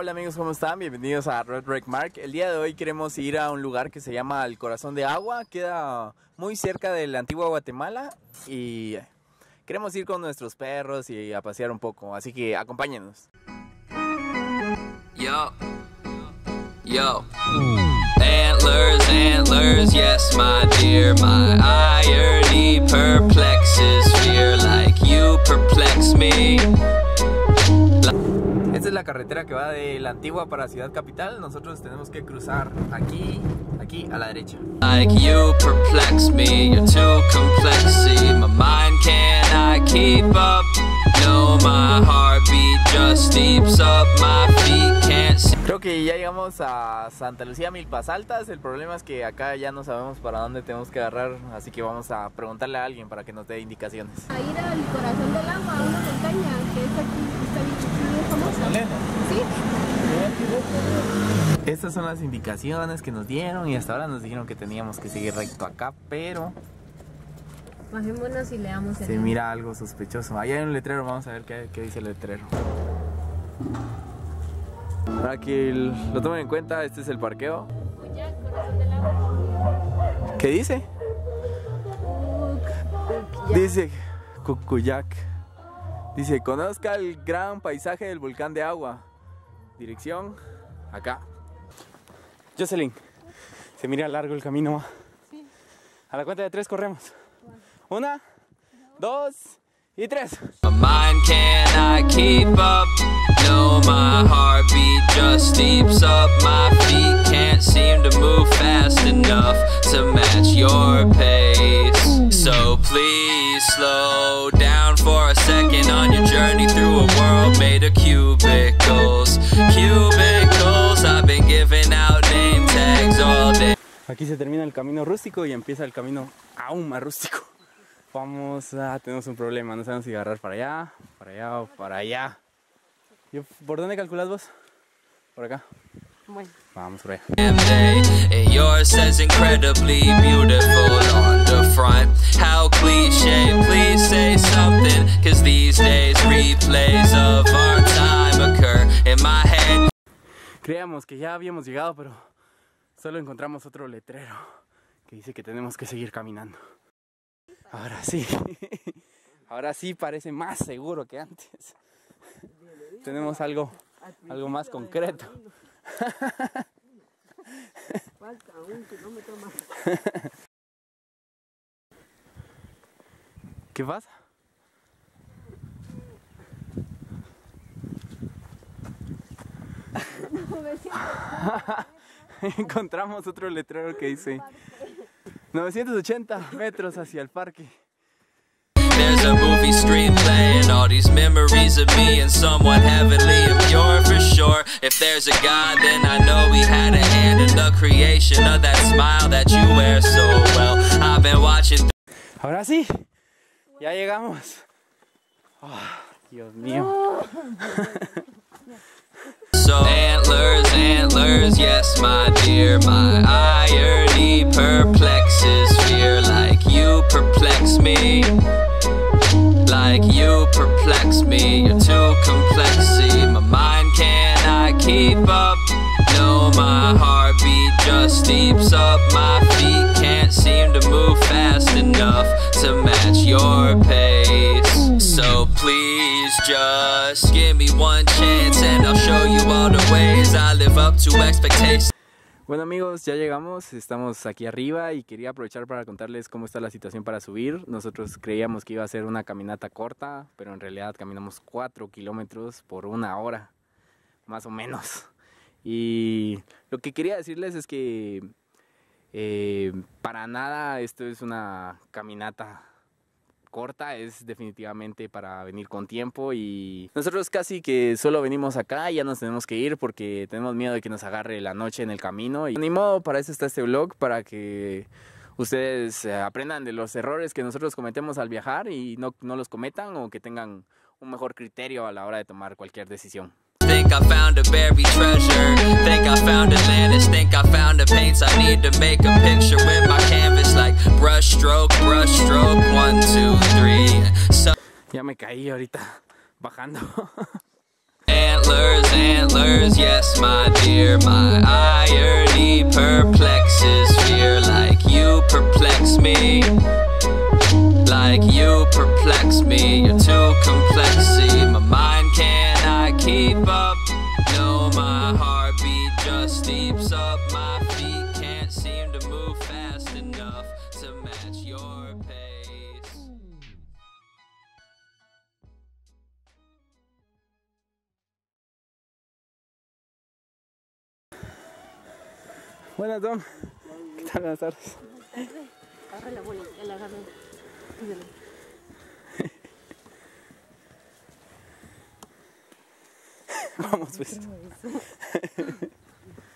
hola amigos, ¿cómo están? Bienvenidos a Red Break Mark. El día de hoy queremos ir a un lugar que se llama El Corazón de Agua. Queda muy cerca de la antigua Guatemala y queremos ir con nuestros perros y a pasear un poco. Así que acompáñenos. Yo, yo. Antlers, antlers, yes, my dear. My irony perplexes fear like you perplex me. La carretera que va de la antigua para Ciudad Capital. Nosotros tenemos que cruzar aquí, aquí a la derecha. Creo que ya llegamos a Santa Lucía Milpas Altas. El problema es que acá ya no sabemos para dónde tenemos que agarrar, así que vamos a preguntarle a alguien para que nos dé indicaciones. a ir al corazón del agua, a una montaña que es aquí, está bien, famosa. Sí, Estas son las indicaciones que nos dieron y hasta ahora nos dijeron que teníamos que seguir recto acá, pero bajémonos y leamos el se mira algo sospechoso. Ahí hay un letrero, vamos a ver qué, qué dice el letrero. Para que el- lo tomen en cuenta, este es el parqueo. Ya, corazón del agua. ¿Qué dice? Dice Cucuyac. Dice, conozca el gran paisaje del volcán de agua. Dirección, acá. Jocelyn, se mira largo el camino. ¿va? A la cuenta de tres corremos. Una, dos y tres. No, my heartbeat just steeps up. My feet can't seem to move fast enough to match your pace. So please slow down for a second on your journey through a world made of cubicles. Cubicles, I've been giving out name tags all day. Aquí se termina el camino rústico y empieza el camino aún más rústico. Vamos a, tenemos un problema, no sabemos si agarrar para allá, para allá o para allá. Yo- ¿Por dónde calculas vos? Por acá. Bueno, Vamos por allá. damn day. And yours says incredibly beautiful on the front. How cliche, please say something. Cause these days replays of our time occur in my head. Creíamos que ya habíamos llegado, pero solo encontramos otro letrero que dice que tenemos que seguir caminando. Ahora sí, ahora sí parece más seguro que antes. Tenemos algo, algo más concreto. ¿Qué pasa? Encontramos otro letrero que dice 980 metros hacia el parque. There's a movie screen playing all these memories of me and someone heavenly and pure for sure. If there's a God, then I know He had a hand in the creation of that smile that you wear so well. I've been watching. Ahora sí, ya llegamos. Ah, Dios mío. So antlers, antlers, yes, my dear. My irony perplexes fear like you perplex me. Perplex me. You're too complex. See, my mind cannot keep up. No, my heartbeat just steeps up. My feet can't seem to move fast enough to match your pace. So please just give me one chance and I'll show you all the ways I live up to expectations. Bueno amigos, ya llegamos, estamos aquí arriba y quería aprovechar para contarles cómo está la situación para subir. Nosotros creíamos que iba a ser una caminata corta, pero en realidad caminamos 4 kilómetros por una hora, más o menos. Y lo que quería decirles es que eh, para nada esto es una caminata corta, es definitivamente para venir con tiempo y nosotros casi que solo venimos acá y ya nos tenemos que ir porque tenemos miedo de que nos agarre la noche en el camino y ni modo, para eso está este vlog, para que ustedes eh, aprendan de los errores que nosotros cometemos al viajar y no, no los cometan o que tengan un mejor criterio a la hora de tomar cualquier decisión. Think I found a buried treasure. Think I found Atlantis. Think I found the paints I need to make a picture with my canvas. Like brush stroke, brush stroke. One, two, Ya me caí ahorita bajando. antlers, antlers. yes, my dear. My irony perplexes fear like you perplex me. Like you perplex me, you're too complex. See, my mind cannot keep up. No, my heartbeat just steeps up. My Buenas, Tom. ¿Qué tal? Buenas tardes. Agarra la bola, ya la agarré. Vamos, pues.